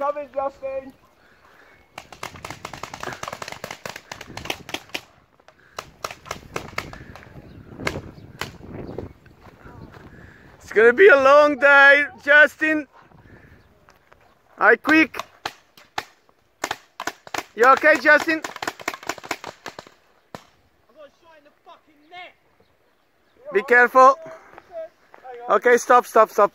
coming, Justin. It's gonna be a long day, Justin. Hi, quick. You okay, Justin? I'm gonna shine the fucking net. Be careful. Okay, stop, stop, stop.